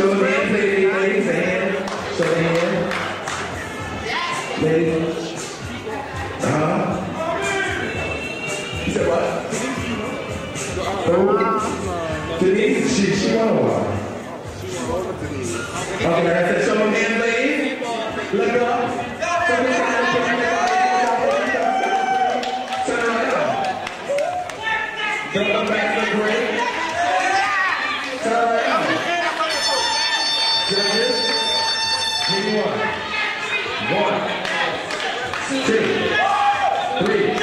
Show the hand, ladies, ladies, hand. Show the hand. Ladies. Uh-huh. You said what? Oh. Denise, she, she won a. Okay, I said, show them hand, ladies. Look up. Around. Turn back to the break. Turn. Judges, give me one. One, two, three,